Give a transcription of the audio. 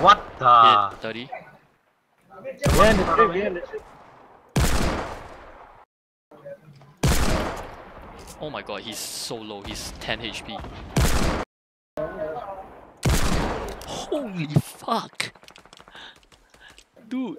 What the? Hit 30. Behind the tree, behind the tree. Oh my god, he's so low. He's 10 HP. Holy fuck! Dude,